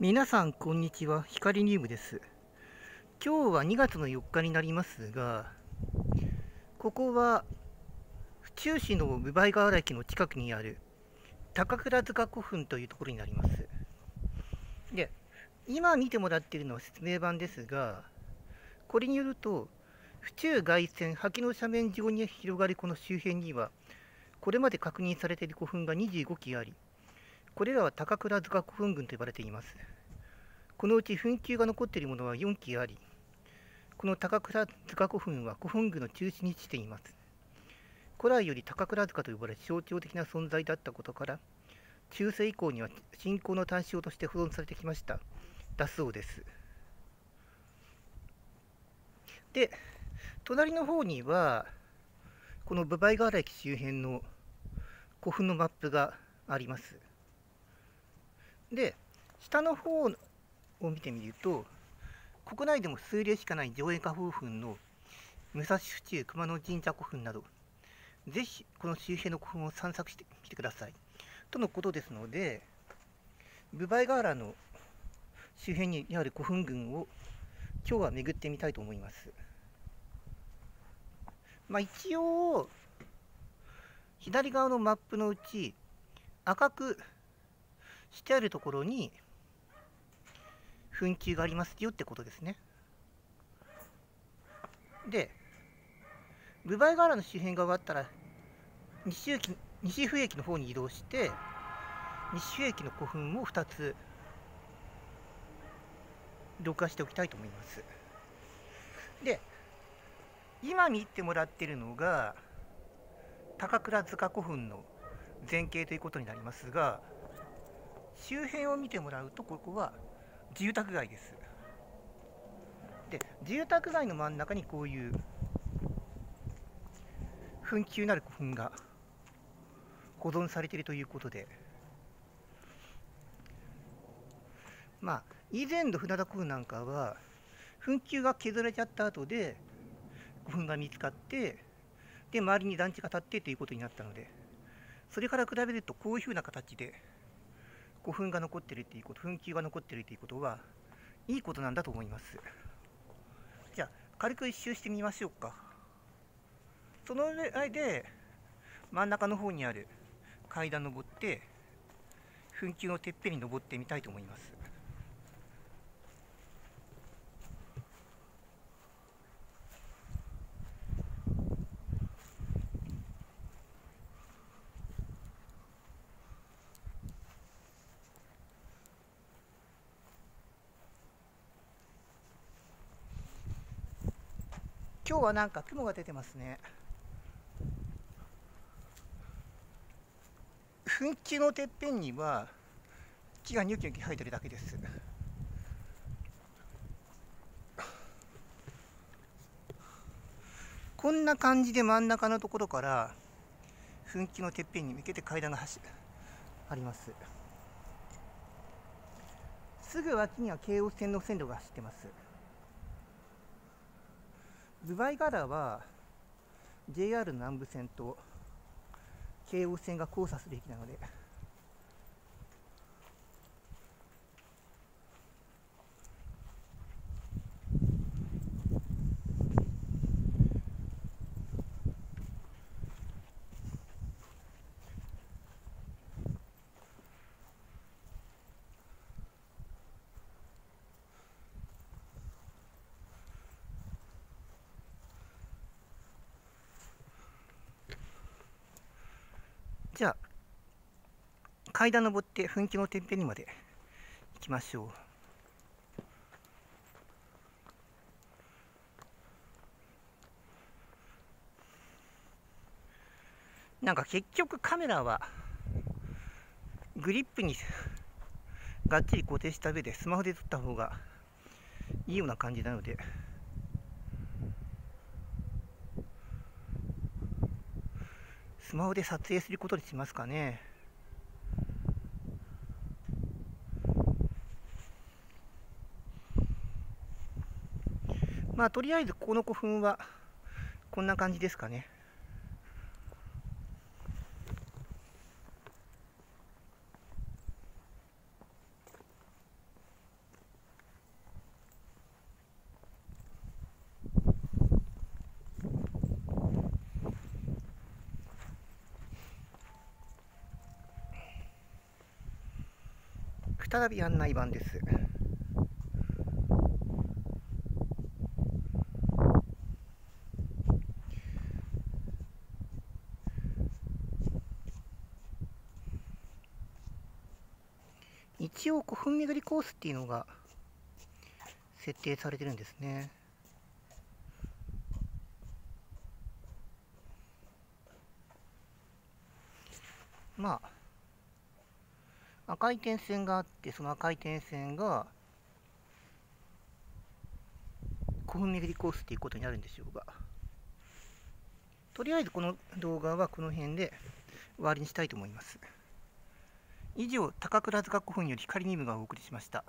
皆さんこんにちは。光ニウムです。今日は2月の4日になりますがここは府中市の部梅河原駅の近くにある高倉塚古墳というところになります。で今見てもらっているのは説明版ですがこれによると府中外線滝の斜面上に広がるこの周辺にはこれまで確認されている古墳が25基ありこれらは高倉塚古墳群と呼ばれています。このうち墳丘が残っているものは4基あり、この高倉塚古墳は古墳群の中心に位置しています。古来より高倉塚と呼ばれ象徴的な存在だったことから、中世以降には信仰の対象として保存されてきました。だそうです。で、隣の方には、この部梅河原駅周辺の古墳のマップがあります。で、下の方を見てみると、国内でも数例しかない上映下風墳の武蔵府中熊野神社古墳など、ぜひこの周辺の古墳を散策してみてください。とのことですので、ブバイガーラの周辺にある古墳群を今日は巡ってみたいと思います。まあ、一応、左側のマップのうち赤くしてあるところに墳丘がありますよってことですね。で、ブバイガーラの周辺が終わったら西駅西府駅の方に移動して西府駅の古墳を2つ録画しておきたいと思います。で、今見てもらってるのが高倉塚古墳の前景ということになりますが、周辺を見てもらうとここは住宅街です。で住宅街の真ん中にこういう墳丘なる古墳が保存されているということで。まあ以前の船田古墳なんかは墳丘が削られちゃった後で古墳が見つかってで周りに団地が建ってということになったのでそれから比べるとこういうふうな形で古墳が残ってるっていうこと、墳丘が残ってるっていうことは、いいことなんだと思います。じゃあ、軽く一周してみましょうか。その上で、真ん中の方にある階段登って、墳丘のてっぺんに登ってみたいと思います。今日はなんか雲が出てますね。噴気のてっぺんには木がニョキニョキ生えてるだけです。こんな感じで真ん中のところから噴気のてっぺんに向けて階段が走あります。すぐ脇には京王線の線路が走ってます。ズバイガラは JR 南武線と京王線が交差する駅なのでじゃあ、階段登って噴気のてっぺんにまで行きましょう。なんか結局カメラはグリップにがっちり固定した上でスマホで撮った方がいいような感じなのでスマホで撮影することにしますかね。まあ、とりあえずこの古墳はこんな感じですかね。再び案内板です。一応古墳巡りコースっていうのが設定されてるんですね。まあ赤い点線があってその赤い点線が古墳巡りコースっていうことになるんでしょうがとりあえずこの動画はこの辺で終わりにしたいと思います。以上高倉塚古墳より光ニムがお送りしました。